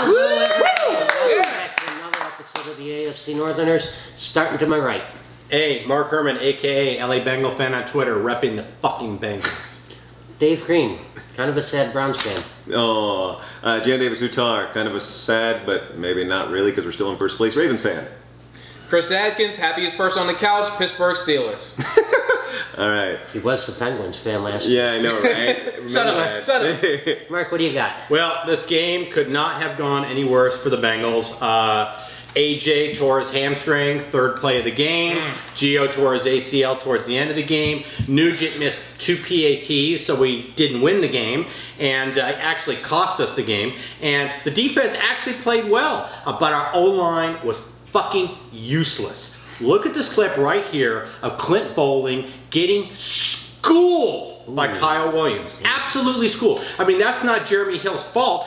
Hello, everybody. Welcome another episode of the AFC Northerners. Starting to my right. Hey, Marc Herman, aka LA Bengal fan on Twitter, repping the fucking Bengals. Dave Green, kind of a sad Browns fan. Oh, uh, Jan-David Utar, kind of a sad, but maybe not really because we're still in first place Ravens fan. Chris Adkins, happiest person on the couch, Pittsburgh Steelers. All right. He was the Penguins fan last year. Yeah, I know, right? Shut up, Remember shut that. Mark, what do you got? Well, this game could not have gone any worse for the Bengals. Uh, AJ tore his hamstring, third play of the game. Gio tore his ACL towards the end of the game. Nugent missed two PATs, so we didn't win the game, and uh, actually cost us the game. And the defense actually played well, uh, but our O line was fucking useless. Look at this clip right here of Clint Boling getting schooled by Kyle Williams. Absolutely schooled. I mean, that's not Jeremy Hill's fault.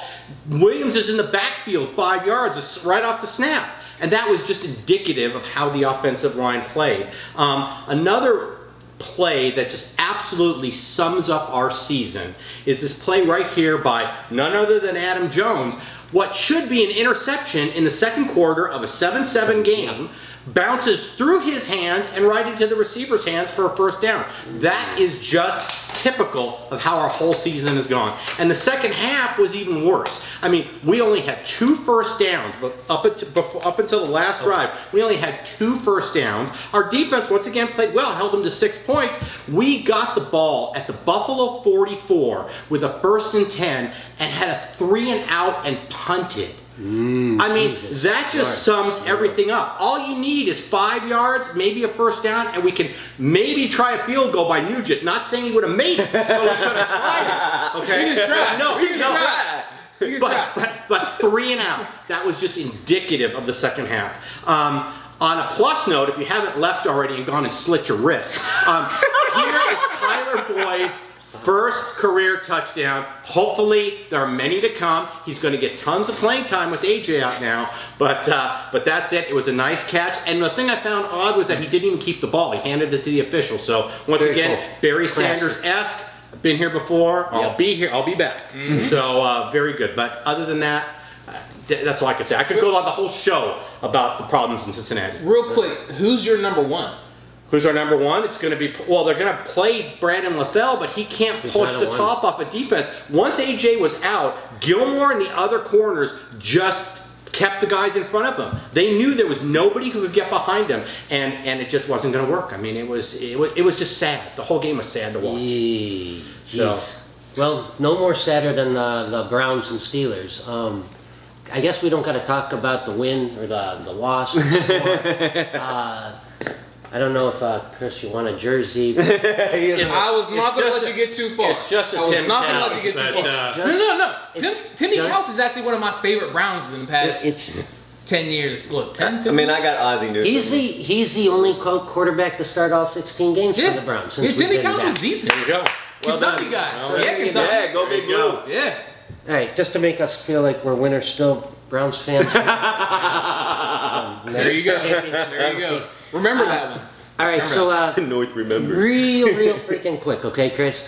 Williams is in the backfield five yards right off the snap. And that was just indicative of how the offensive line played. Um, another play that just absolutely sums up our season is this play right here by none other than Adam Jones. What should be an interception in the second quarter of a 7-7 game bounces through his hands and right into the receiver's hands for a first down. That is just typical of how our whole season has gone. And the second half was even worse. I mean, we only had two first downs, but up until, before, up until the last drive, we only had two first downs. Our defense once again played well, held them to six points. We got the ball at the Buffalo 44 with a first and 10 and had a three and out and punted. I mean, Jesus. that just sums everything up. All you need is five yards, maybe a first down, and we can maybe try a field goal by Nugent. Not saying he would have made it, but we could have tried it. Okay? We can try. No, We can no. try. Can But, try. but, but three and out. That was just indicative of the second half. Um, on a plus note, if you haven't left already and gone and slit your wrists, um, here is Tyler Boyd's first career touchdown. Hopefully, there are many to come. He's going to get tons of playing time with AJ out now, but uh, but that's it. It was a nice catch, and the thing I found odd was that he didn't even keep the ball. He handed it to the official. So once Very again, cool. Barry Sanders esque. Been here before. I'll be here. I'll be back. Mm-hmm. So uh, very good. But other than that, uh, th- that's all I can say. I could go on the whole show about the problems in Cincinnati. Real quick, who's your number one? Who's our number one? It's going to be well. They're going to play Brandon LaFell, but he can't push the one. top off of defense. Once AJ was out, Gilmore and the other corners just kept the guys in front of them. They knew there was nobody who could get behind them, and and it just wasn't going to work. I mean, it was it was, it was just sad. The whole game was sad to watch. Yee, So- Well, no more sadder than uh, the Browns and Steelers. Um, I guess we don't got to talk about the win or the, the loss. the uh, I don't know if uh, Chris, you want a jersey. It's- I was not going to let a- you get too far. It's just a I was Tim not going to let you Towns get too far. uh, no, no, no. Tim, Timmy just- House is actually one of my favorite Browns in the past It's 10 years. Look, 10, I mean, I got Ozzie Newsome. he's the he's the only co- quarterback to start all 16 games yeah. for the Browns. Since we've Timmy been Couch back. was decent. There you go. Well Kentucky done. guy. Well, yeah, Kentucky. Yeah, go Big you go. Blue. Yeah. All right, just to make us feel like we're winners still, Browns fans. There you go. There you go. trophy. Remember that one. All right, so uh, North remembers. real, real freaking quick, okay, Chris?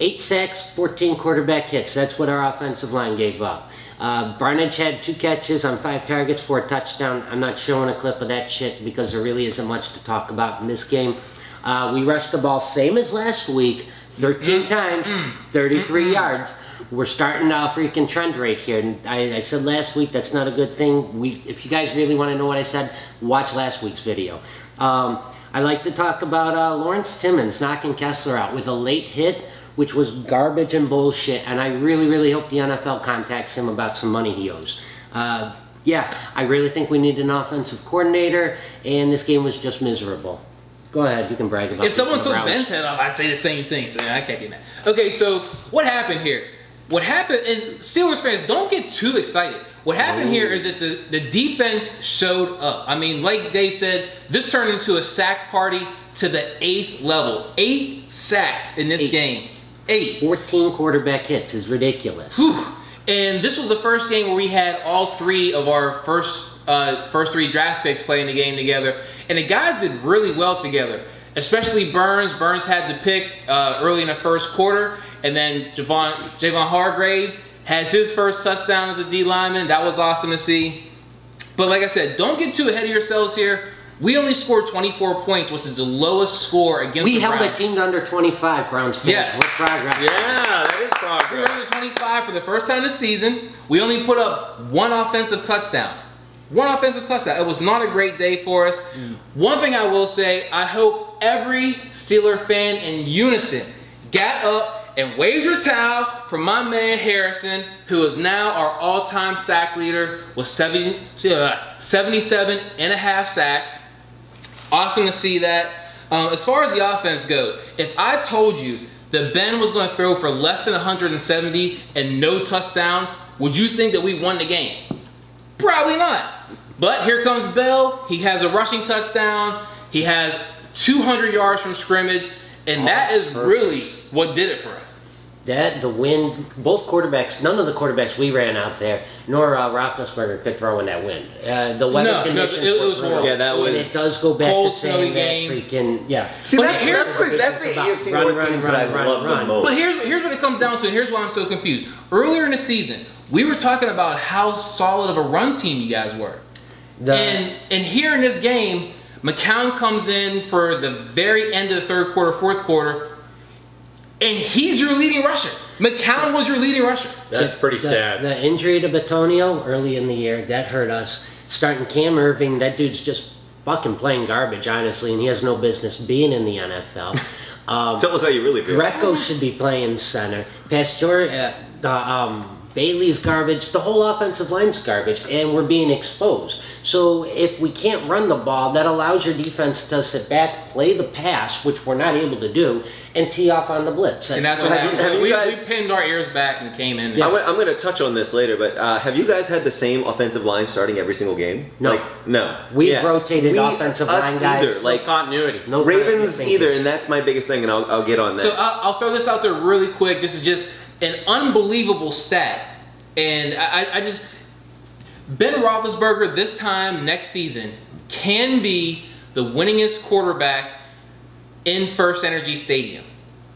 Eight sacks, 14 quarterback hits. That's what our offensive line gave up. Uh, Barnidge had two catches on five targets for a touchdown. I'm not showing a clip of that shit because there really isn't much to talk about in this game. Uh, we rushed the ball same as last week, 13 times, 33 yards. We're starting a freaking trend right here. And I, I said last week that's not a good thing. We, if you guys really want to know what I said, watch last week's video. Um, I like to talk about uh, Lawrence Timmons knocking Kessler out with a late hit, which was garbage and bullshit. And I really, really hope the NFL contacts him about some money he owes. Uh, yeah, I really think we need an offensive coordinator, and this game was just miserable. Go ahead, you can brag about If someone took Ben's head off, I'd say the same thing. So I can't be mad. Okay, so what happened here? What happened, and Steelers fans, don't get too excited. What happened here is that the, the defense showed up. I mean, like Dave said, this turned into a sack party to the eighth level. Eight sacks in this Eight. game. Eight. 14 quarterback hits is ridiculous. Whew. And this was the first game where we had all three of our first uh, first three draft picks playing the game together, and the guys did really well together. Especially Burns. Burns had the pick uh, early in the first quarter, and then Javon Javon Hargrave has his first touchdown as a D lineman. That was awesome to see. But like I said, don't get too ahead of yourselves here. We only scored 24 points, which is the lowest score against We the held Browns. a team to under 25, Browns fans. Yes. What progress. Yeah, that is progress. 325 for the first time this season. We only put up one offensive touchdown. One offensive touchdown. It was not a great day for us. One thing I will say, I hope every Steeler fan in unison got up and waved your towel for my man Harrison, who is now our all-time sack leader with 70, uh, 77 and a half sacks. Awesome to see that. Um, as far as the offense goes, if I told you that Ben was going to throw for less than 170 and no touchdowns, would you think that we won the game? Probably not. But here comes Bell. He has a rushing touchdown. He has 200 yards from scrimmage, and that is really what did it for us. That, the wind, both quarterbacks, none of the quarterbacks we ran out there, nor uh, Roethlisberger could throw in that wind. Uh, the weather No, no, conditions it- it were was brutal. Yeah, that And was it does go back cold, to saying that freaking, yeah. See, But that's, here's that's the, that's the AFC run, North run, things that I run, run, love run. the most. But here's, here's what it comes down to, and here's why I'm so confused. Earlier in the season, we were talking about how solid of a run team you guys were. The, And and here in this game, McCown comes in for the very end of the third quarter, fourth quarter, and he's your leading rusher. McCown was your leading rusher. That's pretty the, sad. The injury to Bitonio early in the year, that hurt us. Starting Cam Erving, that dude's just fucking playing garbage, honestly, and he has no business being in the NFL. Um, Tell us how you really feel. Greco should be playing center. Pasztor, uh, the, um, Bailey's garbage. The whole offensive line's garbage, and we're being exposed. So if we can't run the ball, that allows your defense to sit back, play the pass, which we're not able to do, and tee off on the blitz. And that's what what have you- happened. have you we, guys- we pinned our ears back and came in. I'm going to touch on this later, but uh, have you guys had the same offensive line starting every single game? No. Like, no. We've Yeah. rotated We- offensive us line guys. Either. Like, Like continuity. no Ravens thinking. either, and that's my biggest thing, and I'll, I'll get on that. So I'll, I'll throw this out there really quick. This is just an unbelievable stat, and I, I- just Ben Roethlisberger this time next season can be the winningest quarterback in First Energy Stadium.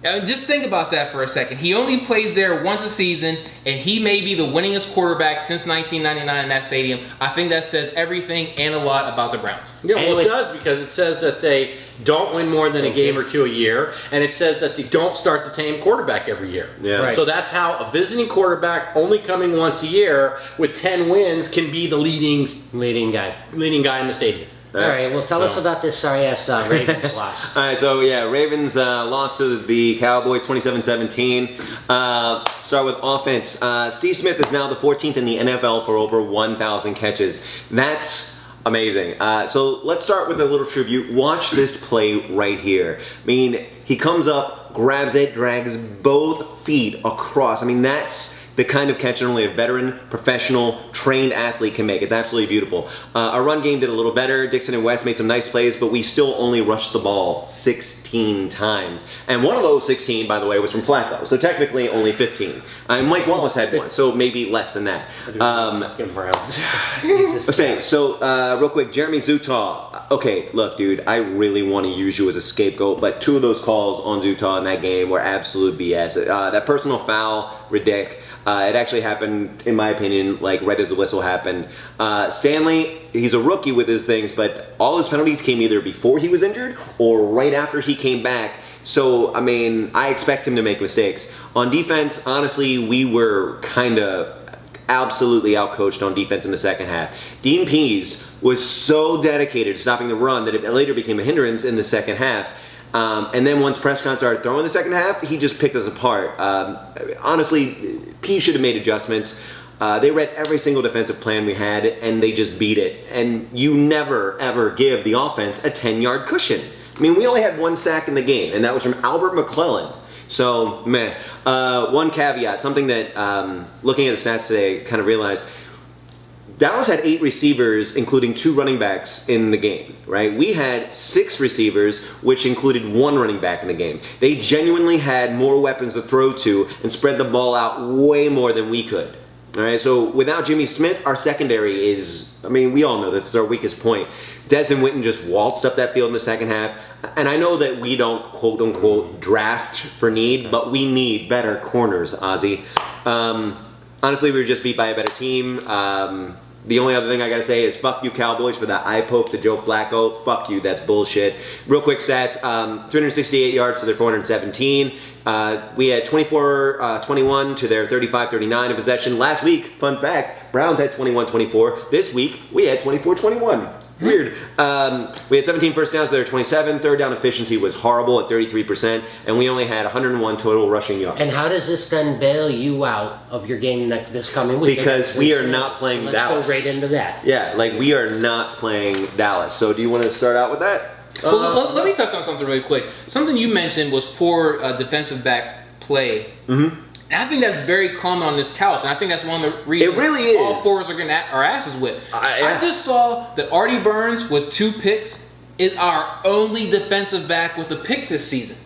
Now, just think about that for a second. He only plays there once a season, and he may be the winningest quarterback since 1999 in that stadium. I think that says everything and a lot about the Browns. Yeah, And well, it does because it says that they don't win more than a game or two a year, and it says that they don't start the same quarterback every year. Yeah. Right. So that's how a visiting quarterback only coming once a year with 10 wins can be the leading leading guy. leading guy in the stadium. All right, well, tell us about this sorry ass uh, Ravens loss. All right, so yeah, Ravens uh, lost to the Cowboys 27-17. Uh, start with offense. Uh, Steve Smith is now the 14th in the NFL for over 1,000 catches. That's amazing. Uh, so let's start with a little tribute. Watch this play right here. I mean, he comes up, grabs it, drags both feet across. I mean, that's the kind of catch that only a veteran, professional, trained athlete can make. It's absolutely beautiful. Uh, our run game did a little better. Dixon and West made some nice plays, but we still only rushed the ball 16 times. And one of those 16, by the way, was from Flacco. So technically only 15. And Mike Wallace had one, so maybe less than that. Um, Fucking Browns. Jesus Okay, so uh, real quick, Jeremy Zuttah. Okay, look, dude, I really want to use you as a scapegoat, but two of those calls on Zuttah in that game were absolute BS. Uh, that personal foul, ridic. Uh, it actually happened, in my opinion, like right as the whistle happened. Uh, Stanley, he's a rookie with his things, but all his penalties came either before he was injured or right after he came back. So, I mean, I expect him to make mistakes. On defense, honestly, we were kind of absolutely outcoached on defense in the second half. Dean Pees was so dedicated to stopping the run that it later became a hindrance in the second half. Um, and then once Prescott started throwing the second half, he just picked us apart. Um, honestly, P should have made adjustments. Uh, they read every single defensive plan we had, and they just beat it. And you never, ever give the offense a 10-yard cushion. I mean, we only had one sack in the game, and that was from Albert McClellan. So, meh. Uh, one caveat, something that, um, looking at the stats today, kind of realized, Dallas had eight receivers, including two running backs in the game, right? We had six receivers, which included one running back in the game. They genuinely had more weapons to throw to and spread the ball out way more than we could. All right, so without Jimmy Smith, our secondary is, I mean, we all know this is our weakest point. Dez and Witten just waltzed up that field in the second half. And I know that we don't quote unquote draft for need, but we need better corners, Ozzie. Um, honestly, we were just beat by a better team. Um, the only other thing I gotta say is fuck you Cowboys for that eye poke to Joe Flacco. Fuck you, that's bullshit. Real quick stats, um, 368 yards to their 417. Uh, we had 24-21 uh, to their 35-39 in possession. Last week, fun fact, Browns had 21-24. This week, we had 24-21. Weird. Um, we had 17 first downs, there 27. Third down efficiency was horrible at 33%, and we only had 101 total rushing yards. And how does this then bail you out of your game next, this coming week? Because we are not playing Let's Dallas. go right into that. Yeah, like we are not playing Dallas. So do you want to start out with that? Well, let, let me touch on something really quick. Something you mentioned was poor uh, defensive back play. Mm-hmm. And I think that's very common on this couch, and I think that's one of the reasons It really all is. four of us are getting at our asses whipped. I- yeah. I just saw that Artie Burns with two picks is our only defensive back with a pick this season.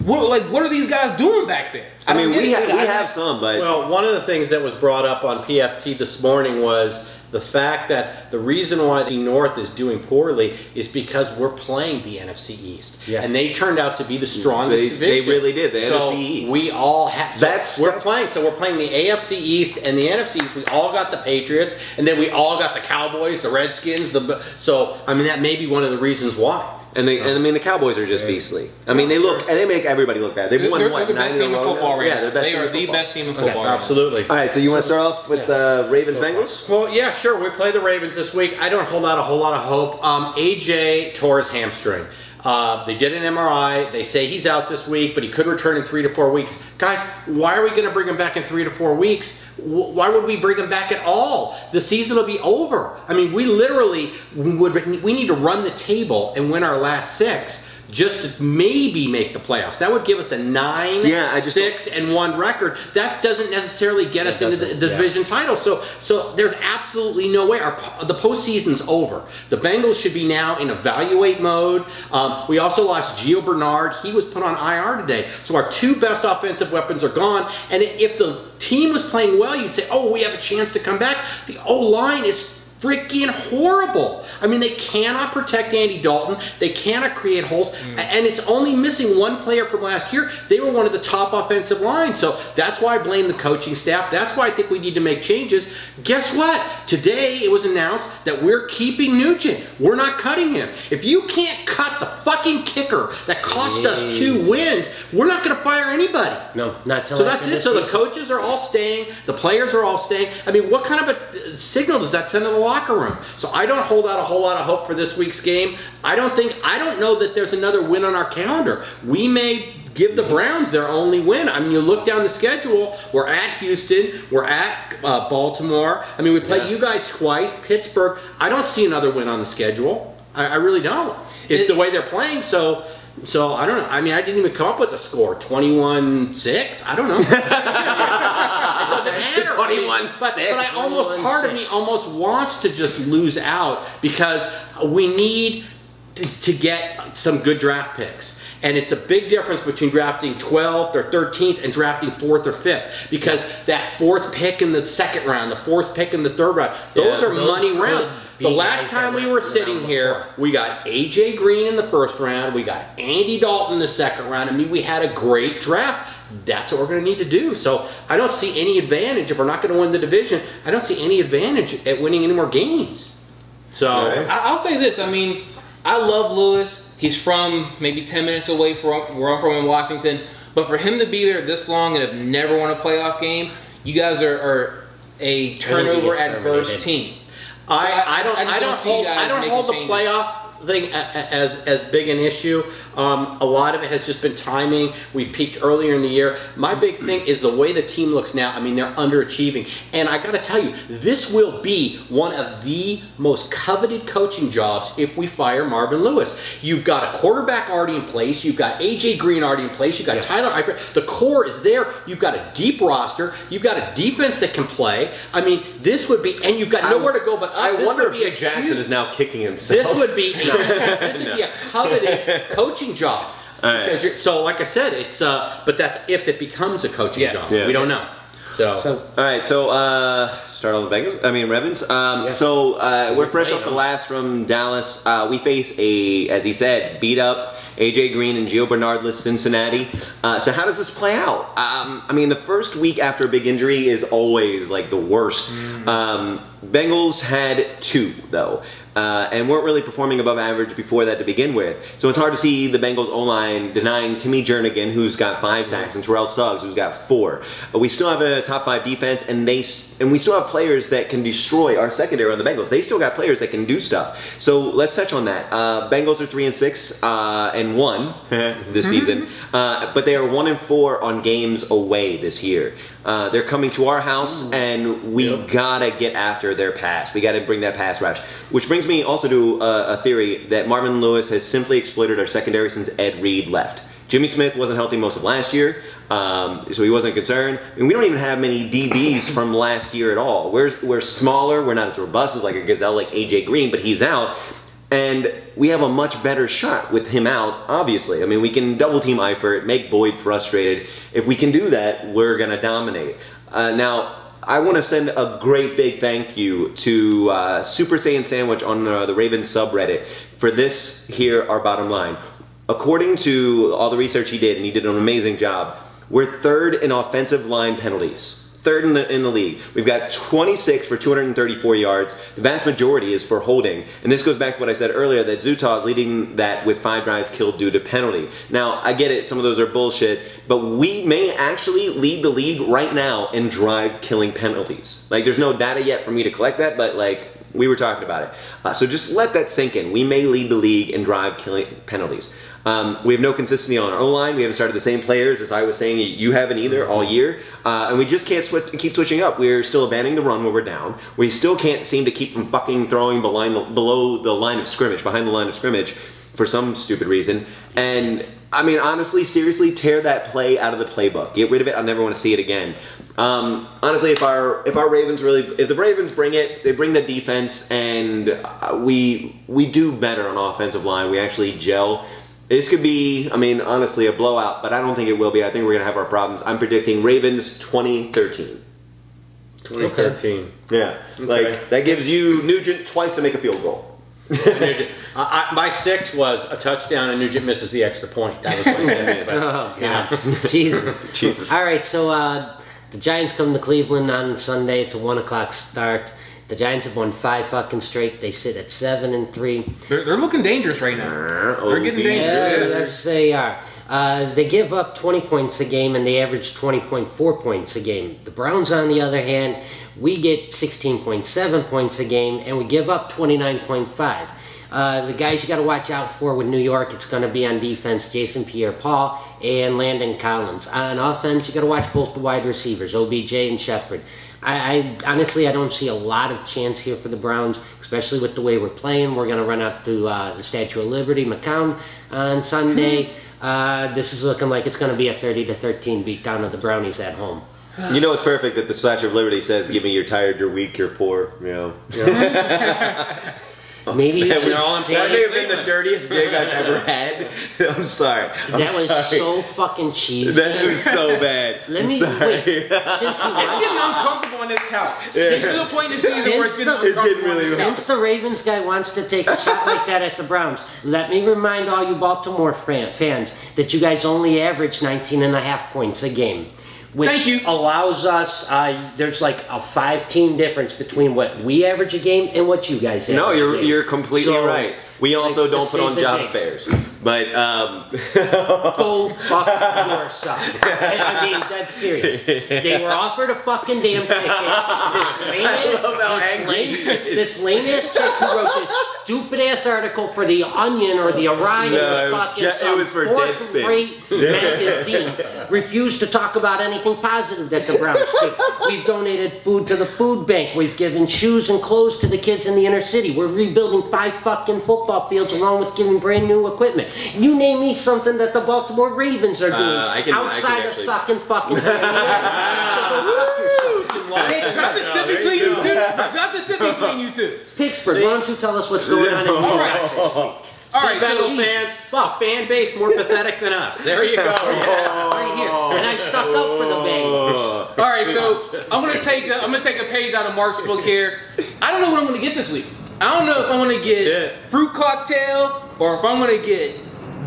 What like what are these guys doing back there? I mean, we, ha- we have some, but Well, one of the things that was brought up on PFT this morning was the fact that the reason why the North is doing poorly is because we're playing the NFC East, Yeah. and they turned out to be the strongest They- they really did, the so NFC East. We all have. So That's- we're that's- playing. So we're playing the AFC East and the NFC East. We all got the Patriots, and then we all got the Cowboys, the Redskins. The so I mean that may be one of the reasons why. And they and I mean the Cowboys are just beastly. I mean they look and they make everybody look bad. They've They're, won they're what the nine best in a team in row football right Yeah, they're the best They team are in the football. best team in football. right now. Absolutely. All right, so you want to start off with the Ravens Bengals? Well, yeah, sure. We play the Ravens this week. I don't hold out a whole lot of hope. Um, AJ tore his hamstring. Uh, they did an MRI. They say he's out this week, but he could return in three to four weeks. Guys, why are we going to bring him back in three to four weeks? Why would we bring him back at all? The season will be over. I mean, we literally would. We need to run the table and win our last six. Just to maybe make the playoffs. That would give us a nine, Yeah, I just- six, and one record. That doesn't necessarily get us into the, the yeah. division title. So, so there's absolutely no way. Our the postseason's over. The Bengals should be now in evaluate mode. Um, we also lost Gio Bernard. He was put on IR today. So our two best offensive weapons are gone. And if the team was playing well, you'd say, "Oh, we have a chance to come back." The O line is freaking horrible. I mean, they cannot protect Andy Dalton. They cannot create holes, Mm. And it's only missing one player from last year. They were one of the top offensive lines, so that's why I blame the coaching staff. That's why I think we need to make changes. Guess what? Today it was announced that we're keeping Nugent. We're not cutting him. If you can't cut the fucking kicker that cost us two wins, we're not going to fire anybody. No, not till So that's it. So the coaches are all staying. The players are all staying. I mean, what kind of a uh, signal does that send to the locker room? So I don't hold out a whole lot of hope for this week's game. I don't think. I don't know that there's another win on our calendar. We may give the Browns their only win. I mean, you look down the schedule. We're at Houston. We're at uh, Baltimore. I mean, we play Yeah. you guys twice. Pittsburgh. I don't see another win on the schedule. I, I really don't. If It- the way they're playing, so. So I don't know. I mean, I didn't even come up with a score. 21-6? I don't know. matter. I mean, 21-6. but, but I almost part of me almost wants to just lose out because we need to, to get some good draft picks. And it's a big difference between drafting 12th or 13th and drafting 4th or 5th because that fourth pick in the second round, the fourth pick in the third round, those Yeah, are those money rounds. The last time we were sitting here, we got AJ Green in the first round. We got Andy Dalton in the second round. I mean, we had a great draft. That's what we're going to need to do. So I don't see any advantage if we're not going to win the division. I don't see any advantage at winning any more games. So All right. I- I'll say this. I mean, I love Lewis. He's from maybe 10 minutes away from where I'm from in Washington. But for him to be there this long and have never won a playoff game, you guys are, are a turnover adverse exterminated. team. I, I- I don't I just I don't don't hold I don't hold the changes. playoff thing a- a- as as big an issue. Um, a lot of it has just been timing. We've peaked earlier in the year. My big thing is the way the team looks now. I mean, they're underachieving, and I got to tell you, this will be one of the most coveted coaching jobs if we fire Marvin Lewis. You've got a quarterback already in place. You've got AJ Green already in place. You've got Tyler Eichelon. The core is there. You've got a deep roster. You've got a defense that can play. I mean, this would be, and you've got nowhere to go but up. I This wonder would if Jackson huge- is now kicking himself. this would be this would be a coveted coaching job. All right. So, like I said, it's uh, but that's if it becomes a coaching Yes. job. Yeah. We don't know. So, So, All right, so uh, start on the Bengals. I mean Ravens. Um, Yeah. So uh, we're fresh playing off the last from Dallas. Uh, we face a, as he said, beat up AJ Green and Gio Bernardless Cincinnati. Uh, so how does this play out? Um, I mean, the first week after a big injury is always like the worst. Um, Bengals had two though. Uh, and weren't really performing above average before that to begin with. So it's hard to see the Bengals O-line denying Timmy Jernigan, who's got five sacks, and Terrell Suggs, who's got four. But we still have a top five defense, and they and we still have players that can destroy our secondary on the Bengals. They still got players that can do stuff. So let's touch on that. Uh, Bengals are three and six uh, and one this season, uh, but they are one and four on games away this year. Uh, they're coming to our house, and we gotta get after their pass. We gotta bring that pass rush, which brings me also to uh, a theory that Marvin Lewis has simply exploited our secondary since Ed Reed left. Jimmy Smith wasn't healthy most of last year, um, so he wasn't concerned. And we don't even have many DBs from last year at all. We're, we're smaller, we're not as robust as like a gazelle like AJ Green, but he's out. And we have a much better shot with him out, obviously. I mean, we can double team Eifert, make Boyd frustrated. If we can do that, we're going to dominate. Uh, now, I want to send a great big thank you to uh, Super Saiyan Sandwich on uh, the Ravens subreddit for this here, our bottom line. According to all the research he did, and he did an amazing job, we're third in offensive line penalties. Third in the, in the league. We've got 26 for 234 yards. The vast majority is for holding. And this goes back to what I said earlier that Zuttah is leading that with five drives killed due to penalty. Now, I get it, some of those are bullshit, but we may actually lead the league right now in drive killing penalties. Like, there's no data yet for me to collect that, but like, we were talking about it. Uh, so just let that sink in. We may lead the league in drive killing penalties. Um, we have no consistency on our O line. We haven't started the same players as I was saying. You haven't either all year, uh, and we just can't keep switching up. We're still abandoning the run when we're down. We still can't seem to keep from fucking throwing below the line of scrimmage, behind the line of scrimmage, for some stupid reason. And I mean, honestly, seriously, tear that play out of the playbook. Get rid of it. I never want to see it again. Um, honestly, if our if our Ravens really, if the Ravens bring it, they bring the defense, and uh, we we do better on offensive line. We actually gel. This could be, I mean, honestly, a blowout, but I don't think it will be. I think we're gonna have our problems. I'm predicting Ravens 2013. 2013. Yeah, like that gives you Nugent twice to make a field goal. Nugent. I, I, my six was a touchdown and Nugent misses the extra point. That was my six. But, oh, you know. God. Jesus. Jesus. All right, so uh, the Giants come to Cleveland on Sunday. It's a 1 o'clock start. The Giants have won five fucking straight. They sit at 7 and 3. They're, they're looking dangerous right now. They're getting dangerous. Yeah, yes, they are. Uh, they give up 20 points a game and they average 20.4 points a game. The Browns, on the other hand, we get 16.7 points a game and we give up 29.5. Uh, the guys you got to watch out for with New York, it's going to be on defense Jason Pierre Paul and Landon Collins. On offense, you got to watch both the wide receivers, OBJ and Shepard. I, I honestly I don't see a lot of chance here for the Browns, especially with the way we're playing. We're going to run out to uh, the Statue of Liberty, McCown, on Sunday. Uh, this is looking like it's going to be a 30 to 13 beatdown of the Brownies at home. You know it's perfect that the Statue of Liberty says, "Give me you're tired, you're weak, you're poor." You know. Maybe you That, should was- say that may have been the dirtiest dig I've ever had. I'm sorry. I'm That was sorry. so fucking cheesy. That was so bad. Let I'm me sorry. wait. Since It's getting uncomfortable on this couch. It's to the point in the season where it's getting the- It's getting uncomfortable really this couch. Since the Ravens guy wants to take a shot like that at the Browns, let me remind all you Baltimore fans that you guys only average 19 and a half points a game. Which Thank you. allows us, uh, there's like a five team difference between what we average a game and what you guys average No, you're game. you're completely So, right. We also like, don't put on job day. affairs, but um, Go fuck yourself. I I mean, that's serious. They were offered a fucking damn ticket. This lame ass, how this angry lame, this lame ass chick who wrote this stupid ass article for the Onion or the Orion No, was fucking ju- it was for fourth Deadspin. magazine refused to talk about anything positive that the Browns did. We've donated food to the food bank. We've given shoes and clothes to the kids in the inner city. We're rebuilding five fucking football fields along with giving brand new equipment. You name me something that the Baltimore Ravens are doing Uh, I can- I can outside of actually- sucking fucking. so go fuck drop the sip between you two. Drop the sip between you two. Pittsburgh, why don't you tell us what's going on in New York this week? All See, right, so- fans, well, fan base more pathetic than us. There you go. Right here. And I stuck up for the Bengals. All right, so I'm gonna take a, I'm gonna take a page out of Mark's book here. I don't know what I'm gonna get this week. I don't know if I'm gonna get Shit. fruit cocktail or if I'm gonna get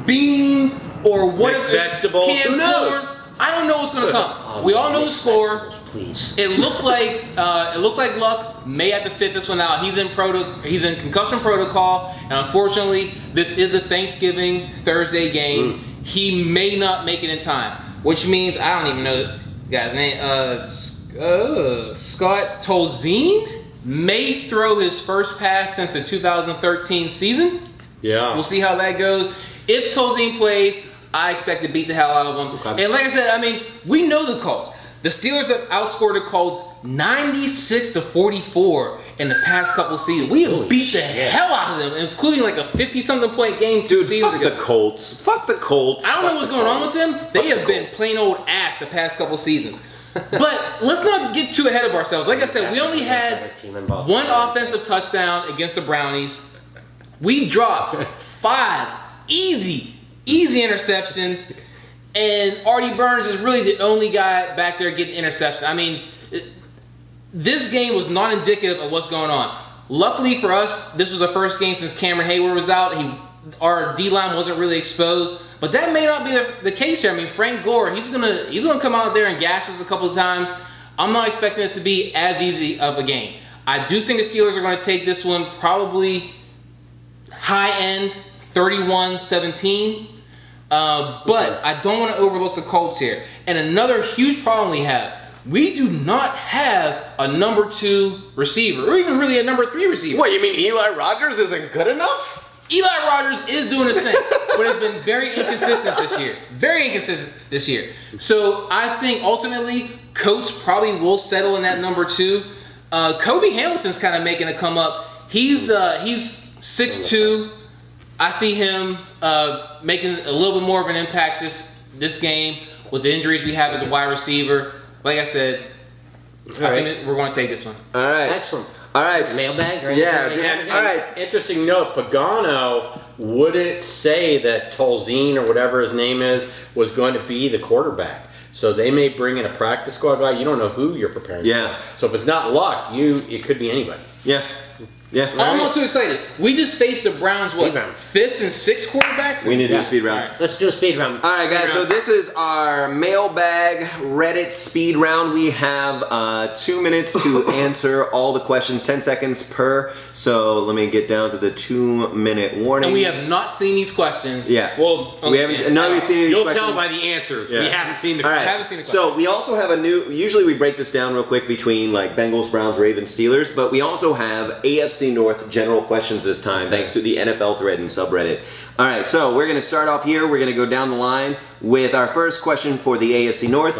beans or what Mixed is vegetables. Canned Who knows? corn. I don't know what's gonna come. we all know the score. Please. It looks like uh, it looks like Luck may have to sit this one out. He's in proto he's in concussion protocol, and unfortunately, this is a Thanksgiving Thursday game. He may not make it in time, which means I don't even know the guy's name. Uh, uh, Scott Tolzien may throw his first pass since the 2013 season. Yeah. We'll see how that goes. If Tolzien plays, I expect to beat the hell out of him. Okay. And like I said, I mean, we know the Colts. The Steelers have outscored the Colts 96 to 44 in the past couple seasons. We have beat the shit. hell out of them, including like a 50 something point game two Dude, seasons fuck ago. the Colts. Fuck the Colts. I don't know what's the going on with Colts. them. Fuck They the have been plain old ass the past couple seasons. But let's not get too ahead of ourselves. Like I said, we only had one offensive touchdown against the Brownies. We dropped five easy, easy interceptions, and Artie Burns is really the only guy back there getting interceptions. I mean, this game was not indicative of what's going on. Luckily for us, this was the first game since Cameron Heyward was out. He, our D line wasn't really exposed, but that may not be the, the case here. I mean, Frank Gore, he's gonna he's gonna come out there and gash us a couple of times. I'm not expecting this to be as easy of a game. I do think the Steelers are going to take this one probably high end 31-17. Uh, but I don't want to overlook the Colts here. And another huge problem we have, we do not have a number two receiver, or even really a number three receiver. What, you mean Eli Rogers isn't good enough? Eli Rogers is doing his thing, but it's been very inconsistent this year. Very inconsistent this year. So I think ultimately, Coach probably will settle in that number two. Uh, Cobi Hamilton's kind of making a come up. He's uh, he's 6'2". I see him uh, making a little bit more of an impact this this game with the injuries we have at the wide receiver. Like I said, I right. think we're going to take this one. All right. Excellent. All right. Mailbag or Yeah. anything like dude. All right. Interesting note, Pagano, would it say that Tolzien or whatever his name is was going to be the quarterback? So they may bring in a practice squad guy. You don't know who you're preparing. Yeah. For. So if it's not luck, you it could be anybody. Yeah. Yeah. I'm not too excited. We just faced the Browns, what, Speed fifth and sixth quarterbacks? We need to do a speed round. All right. Let's do a speed round. All right, guys. So this is our mailbag Reddit speed round. We have uh, two minutes to answer all the questions, ten seconds per. So let me get down to the two-minute warning. And we have not seen these questions. Yeah. Well, we haven't. None of you seen these You'll questions. tell by the answers. Yeah. We haven't seen the. All right. I haven't seen the questions. so we also have a new. Usually we break this down real quick between like Bengals, Browns, Ravens, Steelers, but we also have AFC North general questions this time, thanks to the NFL thread and subreddit. All right, so we're gonna start off here. We're gonna go down the line with our first question for the AFC North.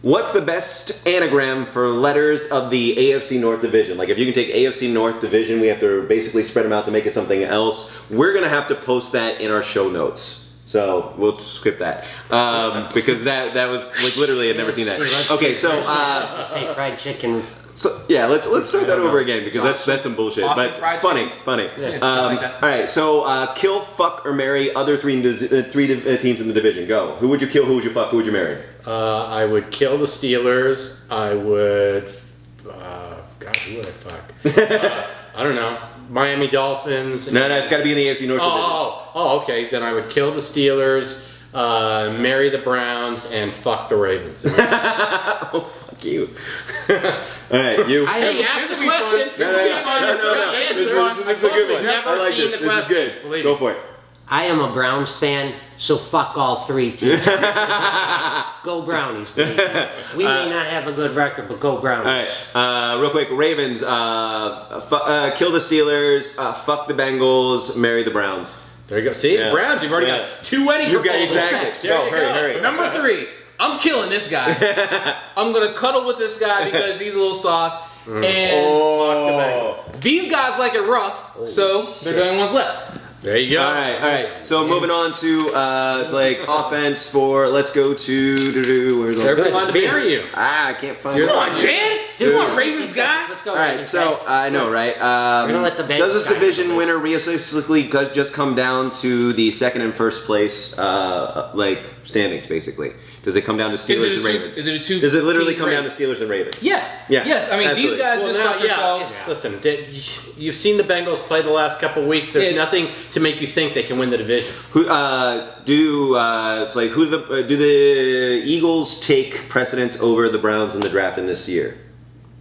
What's the best anagram for letters of the AFC North division? Like if you can take AFC North division, we have to basically spread them out to make it something else. We're gonna have to post that in our show notes. So we'll skip that um, because that that was like literally I'd never seen that. Okay, so uh, Say fried chicken. So yeah, let's let's start that over again because that's that's some bullshit, Austin but fried funny, chicken. funny. Yeah, Um, like that. all right, so uh, kill, fuck, or marry other three uh, three uh, teams in the division. Go. Who would you kill? Who would you fuck? Who would you marry? Uh, I would kill the Steelers. I would. Uh, God, who would I fuck? uh, I don't know. Miami Dolphins. No, no, it's got to be in the AFC North division. Oh, oh, oh, okay. Then I would kill the Steelers, uh, marry the Browns, and fuck the Ravens. fuck you. All right, you. I Hey, am, ask the This will be question. fun. no, no, This will no, fun. no, no, no. good This, is, I this is a good one. I like this. This is good. Believe Go for it. I am a Browns fan, so fuck all three teams. go Brownies. baby. We may not have a good record, but go Brownies. All right, uh, real quick, Ravens. Uh, fu- uh, kill the Steelers. Uh, fuck the Bengals. Marry the Browns. There you go. See, Yeah. Browns. You've already Yeah. got two wedding You got proposals. exactly. There Go, you hurry, go. hurry. Number three, I'm killing this guy. I'm gonna cuddle with this guy because he's a little soft. Mm. And Oh. these guys like it rough, so they're the only ones left. There you go. All right, all right. So moving on to uh, it's like offense for. Let's go to. doo-doo, Where's all- Everyone Good. wants to marry you. Ah, I can't find. You're it. the Come on, Jan! You want Ravens guy? Let's go. All right, so? I know, right? Um, We're gonna let the Bengals does this division winner realistically just come down to the second and first place, uh, like standings, basically? Does it come down to Steelers it a and two- Ravens? is it a two Does it literally team come down to race? Steelers and Ravens? Yes. Yeah, Yes. I mean, absolutely. these guys Well, just now, fuck yeah, themselves. listen, th- you've seen the Bengals play the last couple weeks. There's Yes. nothing to make you think they can win the division. Who uh, do uh, it's like who the uh, do the Eagles take precedence over the Browns in the draft in this year?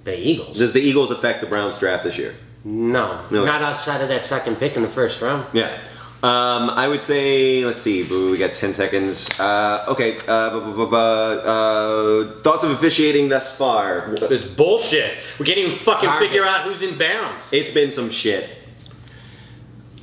the Eagles. Does the Eagles affect the Browns draft this year? No, No. not outside of that second pick in the first round. Yeah. Um, I would say, let's see, we got 10 seconds. Uh, okay, uh, bu- bu- bu- bu- uh, thoughts of officiating thus far? It's bullshit. We can't even fucking Garbage. figure out who's in bounds. It's been some shit.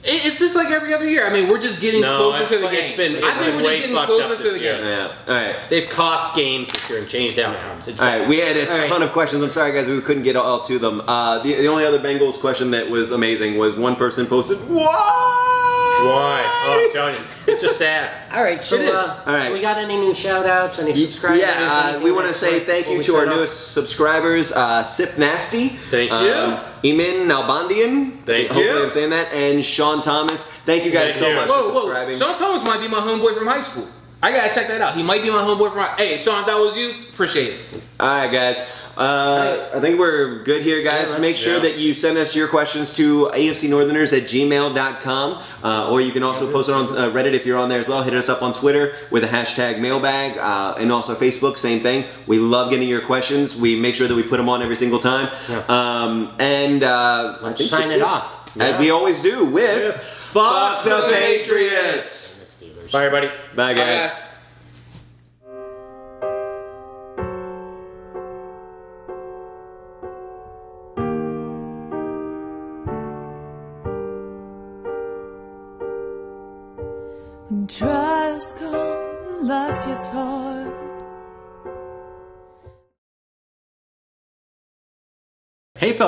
It's just like every other year. I mean, we're just getting No, closer to the been- game. it's been- I think we're just getting closer to the year. game. Yeah, alright. They've cost games this year and changed outcomes. It's Alright, we had a All right. ton of questions. I'm sorry, guys, we couldn't get all to them. Uh, the, the only other Bengals question that was amazing was one person posted, Why? Why? Oh, I'm telling you, it's just sad. All right, so It is. uh, All right. we got any new shout outs, any subscribers? Yeah, uh, anything we want to that's say like thank what you we to our start off? newest subscribers, uh, Sip Nasty. Thank you. Um, Emin Nalbandian. Thank Hopefully you. I'm saying that. And Sean Thomas. Thank you guys Thank so you. much Whoa, for whoa! subscribing. Sean Thomas might be my homeboy from high school. I gotta check that out. He might be my homeboy from. High- Hey, Sean, if that was you. Appreciate it. All right, guys. Uh, I think we're good here, guys. let's- Make sure yeah. that you send us your questions to afcnortherners at gmail.com. Uh, or you can also post it on uh, Reddit if you're on there as well. Hit us up on Twitter with the hashtag mailbag. Uh, and also Facebook, same thing. We love getting your questions. We make sure that we put them on every single time. Yeah. Um, and uh, Let's think sign it off. As we always do with Fuck the Patriots. The Bye, everybody. Bye, guys. guys.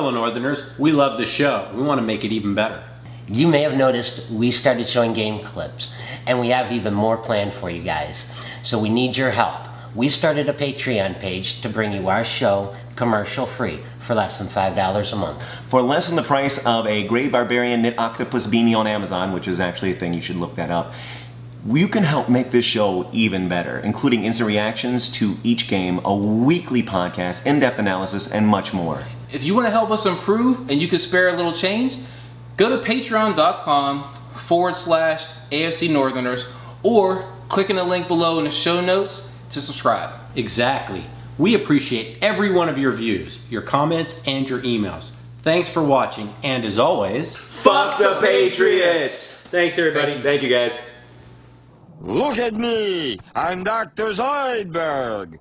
Fellow Northerners, we love the show. We want to make it even better. You may have noticed we started showing game clips, and we have even more planned for you guys. So we need your help. We started a Patreon page to bring you our show commercial free for less than $5 a month. For less than the price of a Grey Barbarian Knit Octopus beanie on Amazon, which is actually a thing, you should look that up, you can help make this show even better, including instant reactions to each game, a weekly podcast, in-depth analysis, and much more. If you want to help us improve and you can spare a little change, go to patreon.com forward slash AFC Northerners or click in the link below in the show notes to subscribe. Exactly. We appreciate every one of your views, your comments, and your emails. Thanks for watching, and as always, Fuck the Patriots! Thanks, everybody. Thank you guys. Look at me! I'm Dr. Zoidberg!